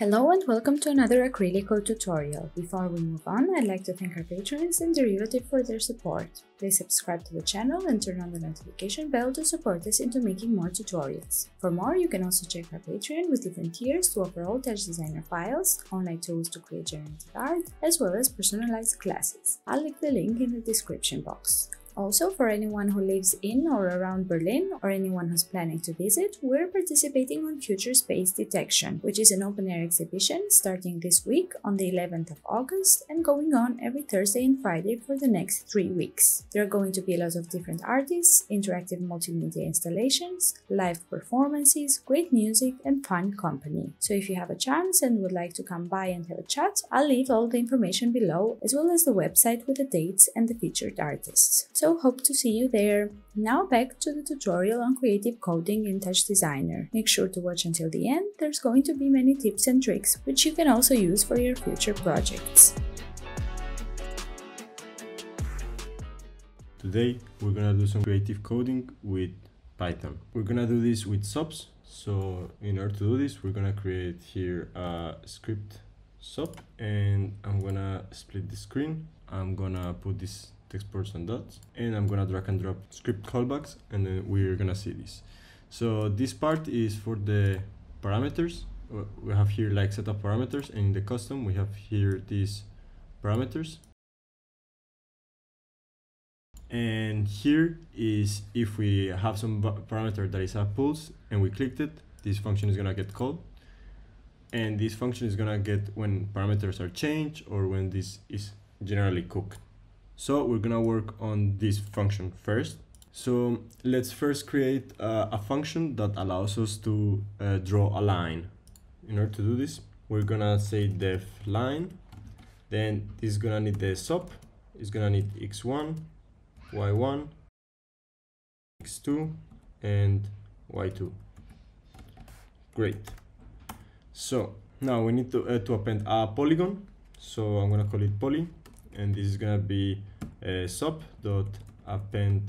Hello and welcome to another Acrylicode tutorial. Before we move on, I'd like to thank our patrons and Derivative for their support. Please subscribe to the channel and turn on the notification bell to support us into making more tutorials. For more, you can also check our Patreon with different tiers to offer all TouchDesigner files, online tools to create generative art, as well as personalized classes. I'll leave the link in the description box. Also, for anyone who lives in or around Berlin or anyone who's planning to visit, we're participating on Future Space Detection, which is an open-air exhibition starting this week on the 11th of August and going on every Thursday and Friday for the next three weeks. There are going to be a lot of different artists, interactive multimedia installations, live performances, great music, and fun company. So if you have a chance and would like to come by and have a chat, I'll leave all the information below, as well as the website with the dates and the featured artists so hope to see you there. Now back to the tutorial on creative coding in TouchDesigner. Make sure to watch until the end, there's going to be many tips and tricks which you can also use for your future projects. Today we're gonna do some creative coding with Python. We're gonna do this with SOPs. So in order to do this, we're gonna create here a script SOP and I'm gonna split the screen. I'm gonna put this text ports and DATs and I'm gonna drag and drop script callbacks and then we're gonna see this. So this part is for the parameters. We have here like set of parameters and in the custom we have here these parameters. And here is if we have some parameter that is a pulse and we clicked it this function is gonna get called. And this function is gonna get when parameters are changed or when this is generally cooked so we're gonna work on this function first. So let's first create uh, a function that allows us to uh, draw a line. In order to do this, we're gonna say def line. Then this is gonna need the SOP. It's gonna need x1, y1, x2, and y2. Great. So now we need to, uh, to append a polygon. So I'm gonna call it poly and this is gonna be a SOP dot append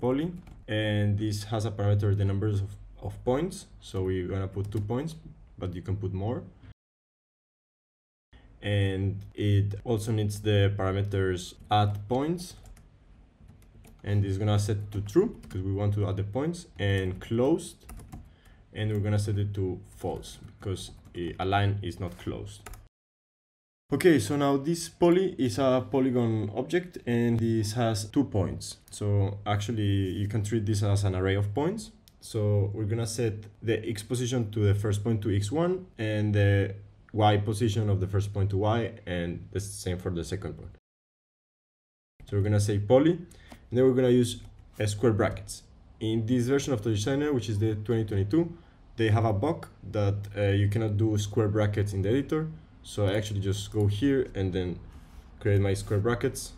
poly and this has a parameter the numbers of, of points. So we're gonna put two points but you can put more. And it also needs the parameters add points. And it's gonna set to true because we want to add the points and closed. And we're gonna set it to false because a line is not closed Okay, so now this poly is a polygon object and this has two points. So actually you can treat this as an array of points. So we're gonna set the x position to the first point to x1 and the y position of the first point to y and the same for the second point. So we're gonna say poly and then we're gonna use square brackets. In this version of the designer, which is the 2022, they have a bug that uh, you cannot do square brackets in the editor. So I actually just go here and then create my square brackets.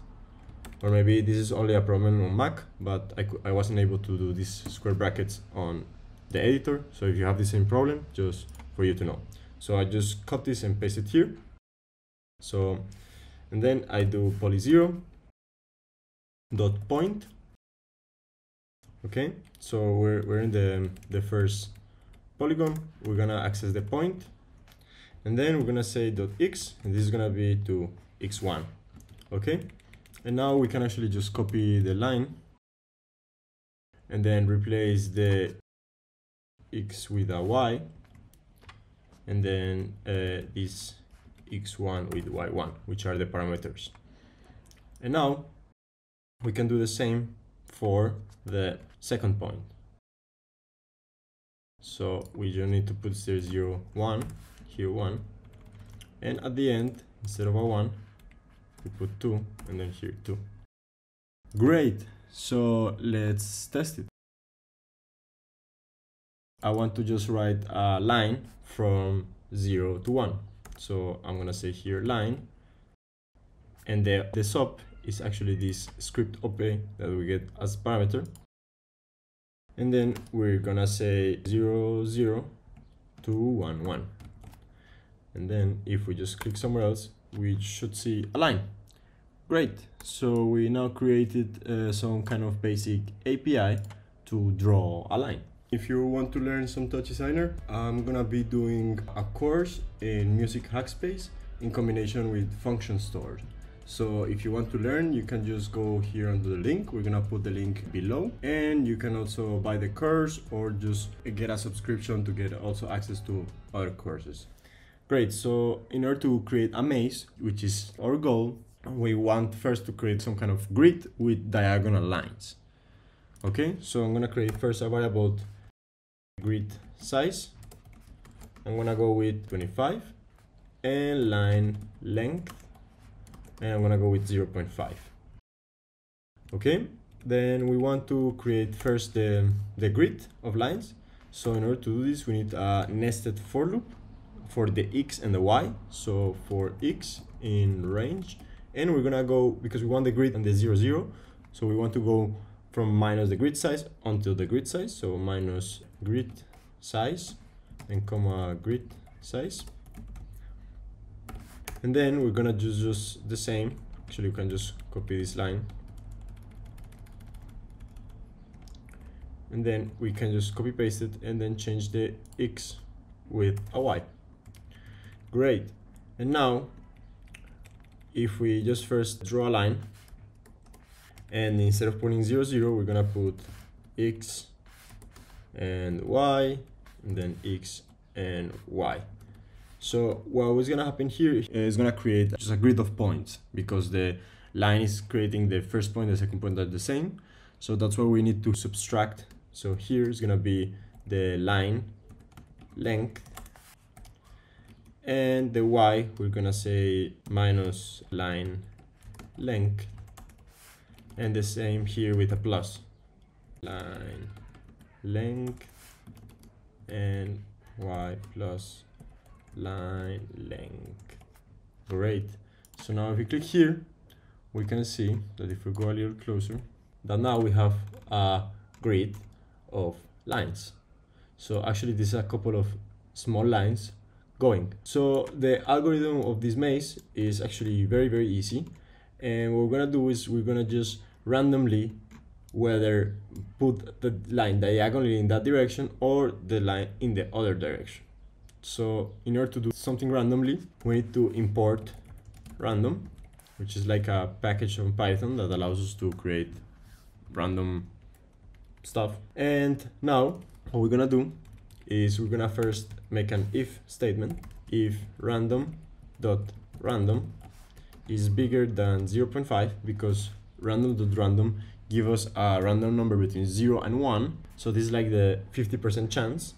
Or maybe this is only a problem on Mac, but I, I wasn't able to do these square brackets on the editor. So if you have the same problem, just for you to know. So I just cut this and paste it here. So, and then I do poly zero dot point. Okay, so we're, we're in the, the first polygon. We're gonna access the point and then we're gonna say dot x and this is gonna be to x1 okay? And now we can actually just copy the line and then replace the x with a y and then uh, this x1 with y1 which are the parameters. And now we can do the same for the second point. So we just need to put 0 0 1 here 1 and at the end instead of a 1 we put 2 and then here 2 great. So let's test it. I want to just write a line from 0 to 1 so I'm gonna say here line. And the, the SOP is actually this script op that we get as parameter. And then we're gonna say 0 0 to 1 1 and then if we just click somewhere else we should see a line great so we now created uh, some kind of basic API to draw a line If you want to learn some TouchDesigner, I'm gonna be doing a course in Music Hackspace in combination with Function Store. So if you want to learn, you can just go here under the link. We're gonna put the link below and you can also buy the course or just get a subscription to get also access to other courses. Great, so in order to create a maze, which is our goal, we want first to create some kind of grid with diagonal lines. Okay, so I'm gonna create first a variable grid size. I'm gonna go with 25 and line length and I'm gonna go with 0.5 okay then we want to create first the, the grid of lines so in order to do this we need a nested for loop for the x and the y. So for x in range. And we're gonna go because we want the grid and the 0 0 so we want to go from minus the grid size until the grid size. So minus grid size and comma grid size. And then we're gonna do just the same. Actually you can just copy this line. And then we can just copy paste it and then change the x with a y great and now if we just first draw a line and instead of putting 0 0 we're gonna put x and y and then x and y. So what was gonna happen here is gonna create just a grid of points because the line is creating the first point, the second point are the same. So that's why we need to subtract. So here is gonna be the line length and the y we're gonna say minus line length. And the same here with a plus. Line length and y plus line length. Great. So now if we click here we can see that if we go a little closer that now we have a grid of lines. So actually this is a couple of small lines going so the algorithm of this maze is actually very very easy and what we're gonna do is we're gonna just randomly whether put the line diagonally in that direction or the line in the other direction. So in order to do something randomly, we need to import random, which is like a package from Python that allows us to create random stuff. And now what we're gonna do is we're gonna first make an if statement. If random dot random is bigger than 0.5 because random dot random give us a random number between 0 and 1 so this is like the 50% chance.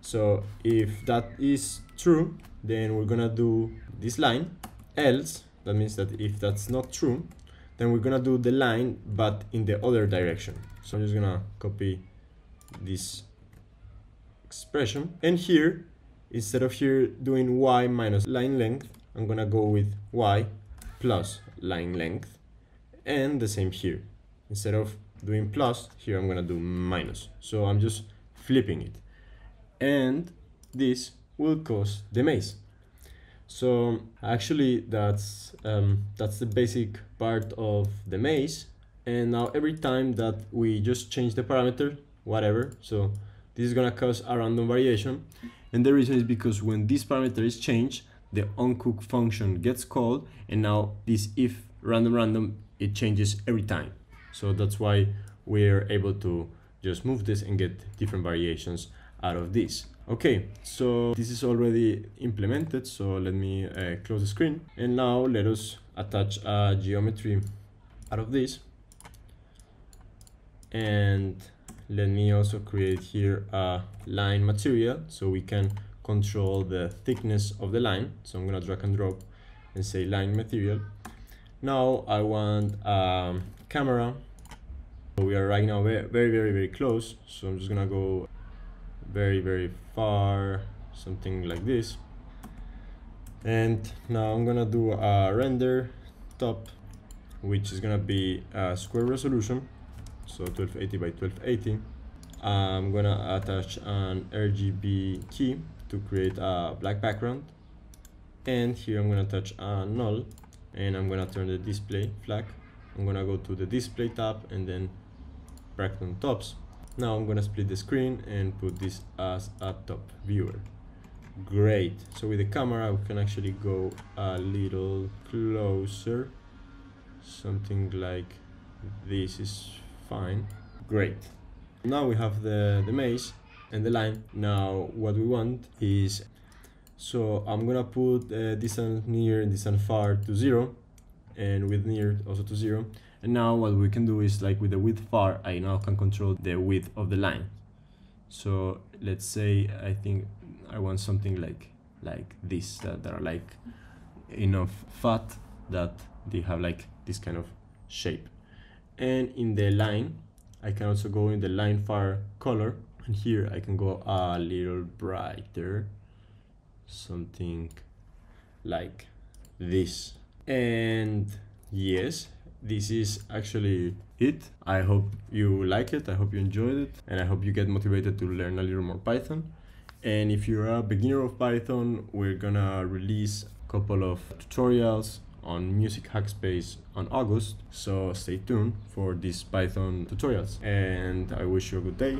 So if that is true then we're gonna do this line. Else that means that if that's not true then we're gonna do the line but in the other direction. So I'm just gonna copy this expression. And here instead of here doing y minus line length I'm gonna go with y plus line length and the same here. Instead of doing plus here I'm gonna do minus. So I'm just flipping it. And this will cause the maze. So actually that's um, that's the basic part of the maze. And now every time that we just change the parameter whatever so this is gonna cause a random variation and the reason is because when this parameter is changed the onCook function gets called and now this if random random it changes every time so that's why we're able to just move this and get different variations out of this. Okay, so this is already implemented. So let me uh, close the screen. And now let us attach a geometry out of this. And let me also create here a line material so we can control the thickness of the line. So I'm gonna drag and drop and say line material. Now I want a camera we are right now very, very, very, very close. So I'm just gonna go very, very far, something like this. And now I'm gonna do a render top, which is gonna be a square resolution. So 1280 by 1280. I'm gonna attach an RGB key to create a black background. And here I'm gonna attach a null and I'm gonna turn the display flag. I'm gonna go to the display tab and then bracket on tops now I'm gonna split the screen and put this as a top viewer great so with the camera we can actually go a little closer something like this is fine. Great. Now we have the the maze and the line. Now what we want is so I'm gonna put uh, distance near and distance far to zero and width near also to zero. And now what we can do is like with the width far I now can control the width of the line. So let's say I think I want something like like this that, that are like enough fat that they have like this kind of shape and in the line I can also go in the line far color and here I can go a little brighter something like this. And yes this is actually it. I hope you like it i hope you enjoyed it and i hope you get motivated to learn a little more python. And if you're a beginner of python we're gonna release a couple of tutorials on music hackspace on august so stay tuned for these python tutorials and i wish you a good day